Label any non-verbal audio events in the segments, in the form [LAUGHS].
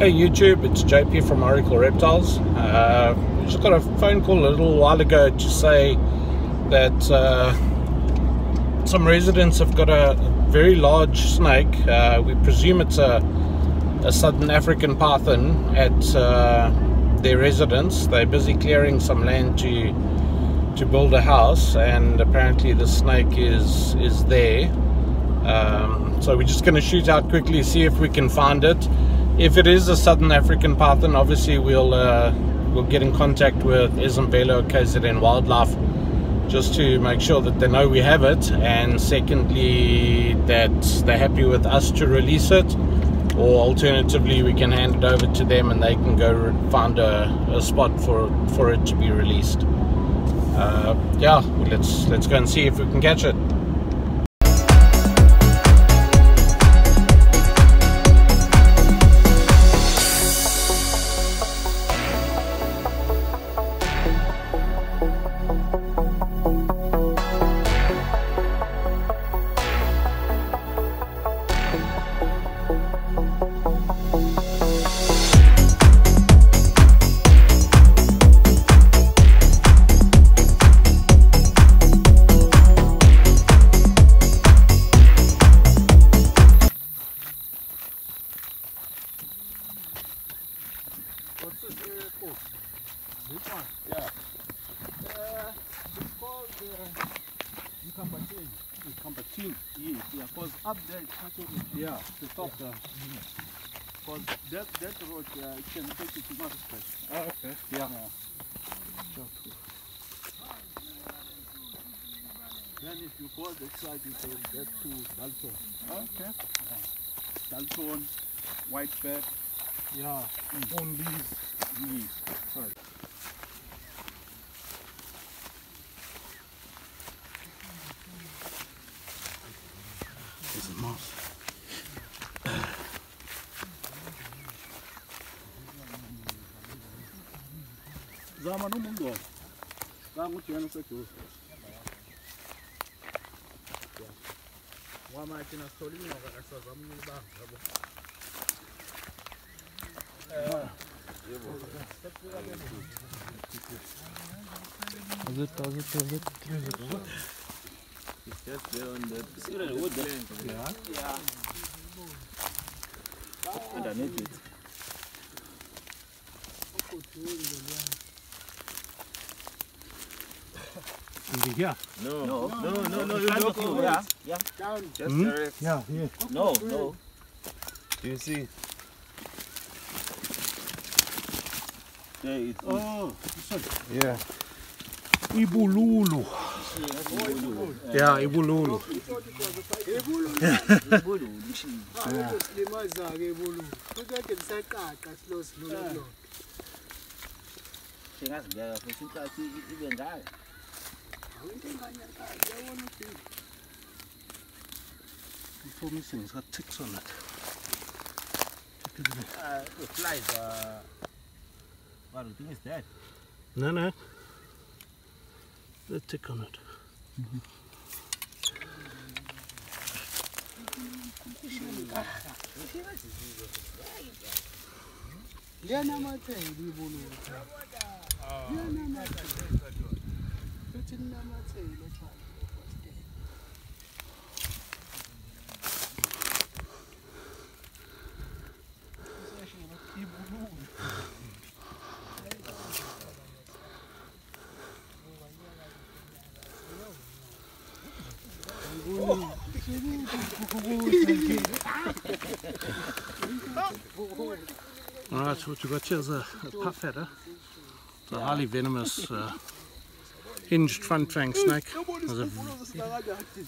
Hey YouTube, it's JP from Oracle Reptiles. Uh, just got a phone call a little while ago to say that uh, some residents have got a very large snake. Uh, we presume it's a, a southern African python at uh, their residence. They're busy clearing some land to to build a house, and apparently the snake is is there. Um, so we're just going to shoot out quickly, see if we can find it if it is a southern African python, obviously we'll uh, we'll get in contact with Ezemvelo KZN Wildlife just to make sure that they know we have it, and secondly that they're happy with us to release it, or alternatively we can hand it over to them and they can go find a, a spot for for it to be released. Uh, yeah, let's let's go and see if we can catch it. Up there it's not over. Yeah, the top there. Because that, that road, uh, it can take you to Maritzburg. Oh, okay. Yeah. Then if you go that side, you can get to Dalton. Okay. Dalton, Wartburg, Yeah. On these. yes. Sorry. Zama nomuntu wona. Zama ujana seduze. Wamathi nasithola inyoka asazama ukuyibamba yabo. Does it, does it, does it, does it? It's just there on the see the wood there. Yeah. Yeah. Underneath it. In here? No, No, no, no, no, no. in You front look of you, over. yeah, yeah. Just Hmm? direct. Yeah, yeah. No, no. Do you see? There it is. Oh, Yeah. Ibululu. Yeah, ibululu. silimaza-ke [LAUGHS] me things got ticks on it. Uh, the flies are. What do you think is that? No, no. The tick on it. Alright, so what you got here is a, a puff adder. It's a highly venomous uh, hinged front fang snake. It's a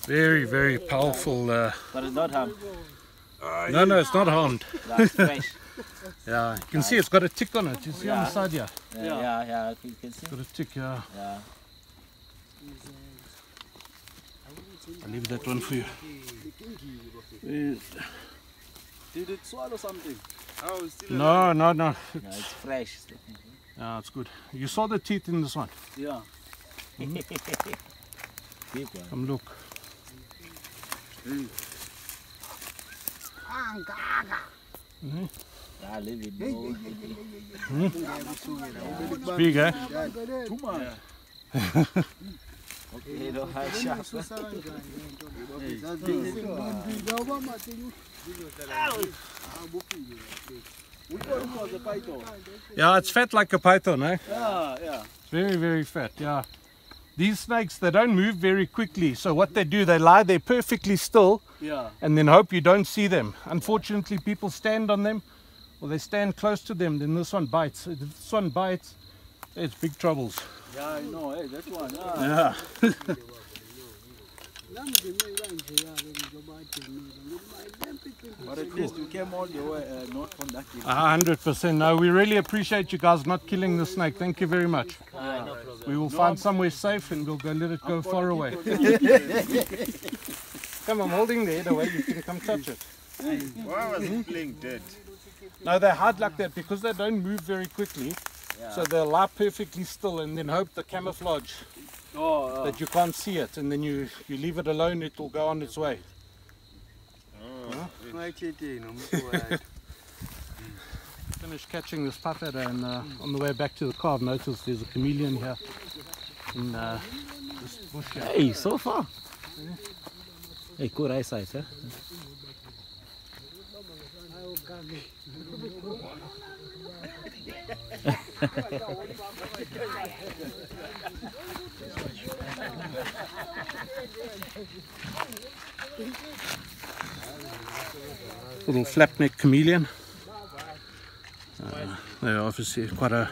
very, very powerful. Uh, But it's not harm. no, no, it's not harmed. [LAUGHS] Yeah, you can see it's got a tick on it. You see on the side here? Yeah, yeah, yeah. You can see. It's Got a tick, yeah. Yeah. I'll leave that one for you. did it swallow something? No, no, no. Yeah, it's fresh. Yeah, it's good. You saw the teeth in this one. Yeah. Big one. Come look. I live in no. It's big, eh? Too much. Okay, no high shots. Susa kanjani lento ke? Zazi ngoba manje Which one was the python? Yeah, it's fat like a python, eh? Yeah, yeah. It's very, very fat, yeah. These snakes, they don't move very quickly. So what they do, they lie there perfectly still Yeah. and then hope you don't see them. Unfortunately, people stand on them or they stand close to them, then this one bites. If this one bites, it's big troubles. Yeah, I know. Hey, that one. Ah. Yeah. Yeah. [LAUGHS] But at least you came all the way, uh, not from that. A hundred percent. No, we really appreciate you guys not killing the snake. Thank you very much. We will find somewhere safe and we'll go let it go far away. [LAUGHS] come, I'm holding the head away. You can come touch it. Why was it playing dead? No, they hide like that because they don't move very quickly. So they'll lie perfectly still and then hope the camouflage Oh, uh, that you can't see it and then you, you leave it alone, it will go on its way. [LAUGHS] Finished catching this puff adder and uh, on the way back to the car I've noticed there's a chameleon here in uh, this bush here. Hey, so far. Hey, good eyesight, huh? [LAUGHS] little flap-neck chameleon. Uh, they're obviously quite a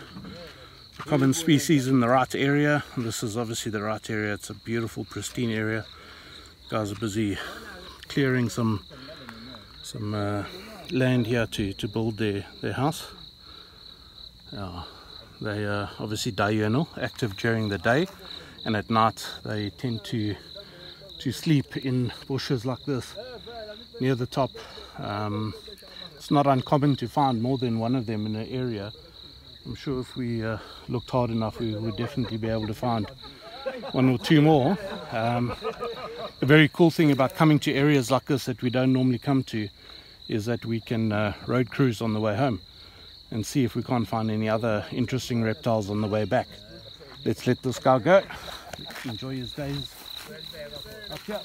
common species in the right area. This is obviously the right area. It's a beautiful, pristine area. Guys are busy clearing some some uh, land here to, to build their, their house. Yeah, they are obviously diurnal, active during the day, and at night they tend to to sleep in bushes like this near the top. Um, it's not uncommon to find more than one of them in an area. I'm sure if we uh, looked hard enough, we would definitely be able to find one or two more. Um, the very cool thing about coming to areas like this that we don't normally come to is that we can uh, road cruise on the way home and see if we can't find any other interesting reptiles on the way back. Let's let this guy go. Enjoy his days up. You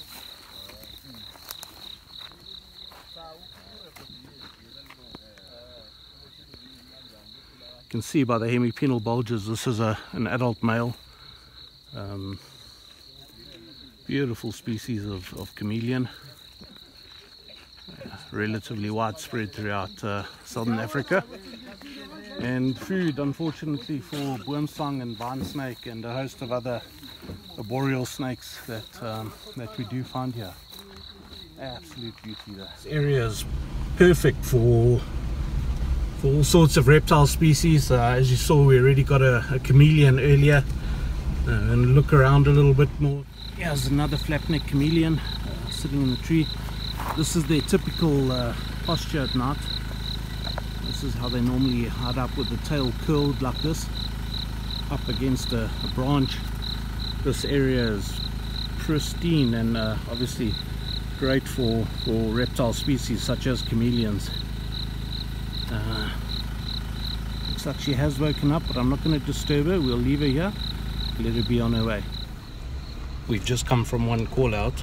can see by the hemipenal bulges this is a, an adult male. Um, beautiful species of, of chameleon. Uh, relatively widespread throughout uh, southern Africa. And food, unfortunately, for boomslang and vine snake and a host of other arboreal snakes that, um, that we do find here. Absolute beauty there. This area is perfect for for all sorts of reptile species. Uh, as you saw, we already got a, a chameleon earlier. Uh, and look around a little bit more. Here's another flapneck chameleon uh, sitting in the tree. This is their typical uh, posture at night. This is how they normally hide up with the tail curled like this, up against a, a branch. This area is pristine and uh, obviously great for, for reptile species such as chameleons. Uh, looks like she has woken up, but I'm not going to disturb her. We'll leave her here, let her be on her way. We've just come from one call out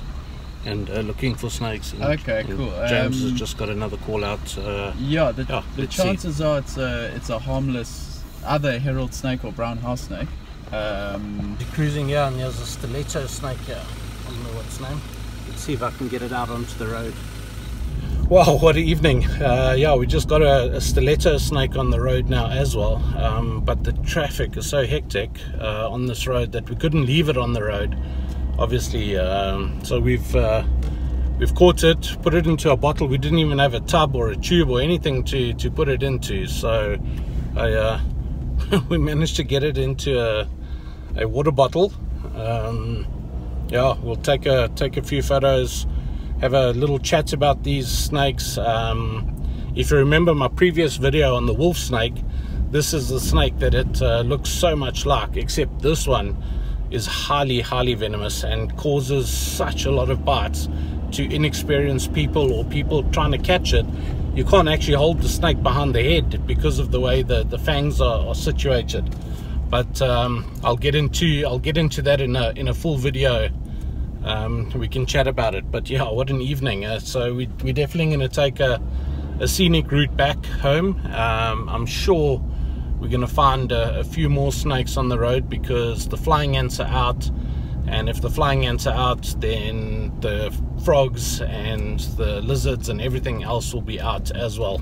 and uh, looking for snakes. And, Okay, cool. James has Um, just got another call out. Uh, Yeah, the, Yeah, the let's see. chances are it's a it's a harmless either herald snake or brown house snake. Um, cruising here and there's a stiletto snake here. I don't know what its name. Let's see if I can get it out onto the road. Wow, what an evening. Uh, yeah, we just got a, a stiletto snake on the road now as well. Um, but the traffic is so hectic uh, on this road that we couldn't leave it on the road. Obviously, um, so we've uh, we've caught it, put it into a bottle. We didn't even have a tub or a tube or anything to, to put it into. So I, uh, [LAUGHS] we managed to get it into a, a water bottle. Um, yeah, we'll take a take a few photos, have a little chat about these snakes. Um, if you remember my previous video on the wolf snake, this is the snake that it uh, looks so much like, except this one is highly, highly venomous and causes such a lot of bites to inexperienced people or people trying to catch it. you can't actually hold the snake behind the head because of the way the, the fangs are, are situated. But um, I'll get into I'll get into that in a in a full video. Um, we can chat about it. But yeah, what an evening! Uh, so we we're definitely going to take a a scenic route back home. Um, I'm sure we're going to find a, a, few more snakes on the road because the flying ants are out and if the flying ants are out then the frogs and the lizards and everything else will be out as well.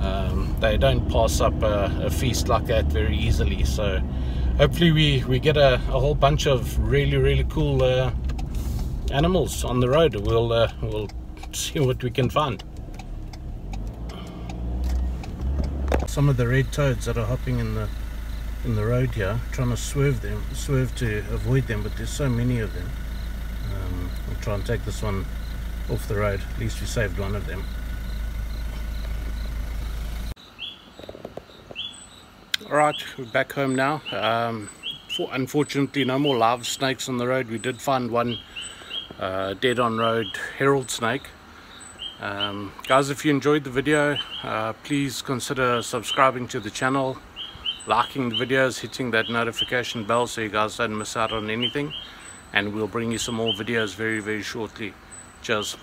Um, they don't pass up a, a, feast like that very easily so hopefully we we get a, a whole bunch of really really cool uh, animals on the road. We'll uh, we'll [LAUGHS] see what we can find some of the red toads that are hopping in the in the road here trying to swerve them swerve to avoid them but there's so many of them. Um, we'll try and take this one off the road. At least we saved one of them. All right we're back home now. Um, for, unfortunately no more live snakes on the road. We did find one uh, dead on road herald snake um, guys if you enjoyed the video uh, please consider subscribing to the channel liking the videos hitting that notification bell so you guys don't miss out on anything. And we'll bring you some more videos very very shortly. Cheers